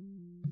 Mm-hmm.